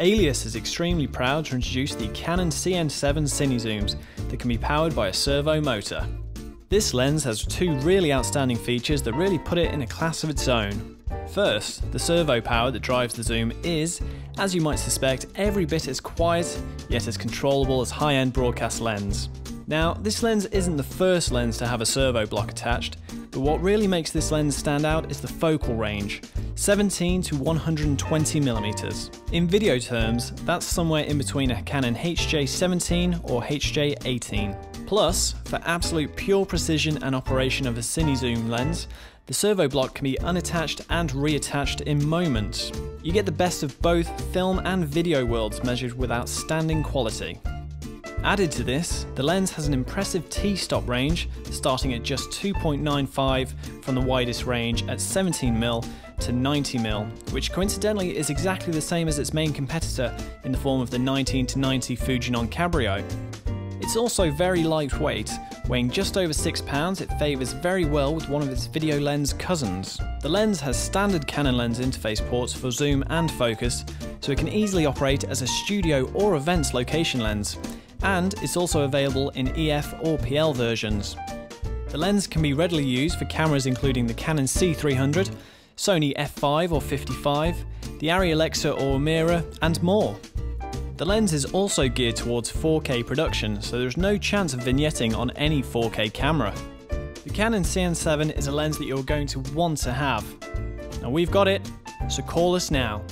Alias is extremely proud to introduce the Canon CN7 Cine Zooms that can be powered by a servo motor. This lens has two really outstanding features that really put it in a class of its own. First, the servo power that drives the zoom is, as you might suspect, every bit as quiet yet as controllable as high-end broadcast lens. Now, this lens isn't the first lens to have a servo block attached, but what really makes this lens stand out is the focal range, 17 to 120 millimeters. In video terms, that's somewhere in between a Canon HJ17 or HJ18. Plus, for absolute pure precision and operation of a cine zoom lens, the servo block can be unattached and reattached in moments. You get the best of both film and video worlds measured with outstanding quality. Added to this, the lens has an impressive t-stop range, starting at just 2.95 from the widest range at 17mm to 90mm, which coincidentally is exactly the same as its main competitor in the form of the 19-90 Fujinon Cabrio. It's also very lightweight, weighing just over 6 pounds, it favours very well with one of its video lens cousins. The lens has standard Canon lens interface ports for zoom and focus, so it can easily operate as a studio or events location lens, and it's also available in EF or PL versions. The lens can be readily used for cameras including the Canon C300, Sony f5 or 55, the Arri Alexa or Amira, and more. The lens is also geared towards 4K production, so there's no chance of vignetting on any 4K camera. The Canon CN7 is a lens that you're going to want to have. Now we've got it, so call us now.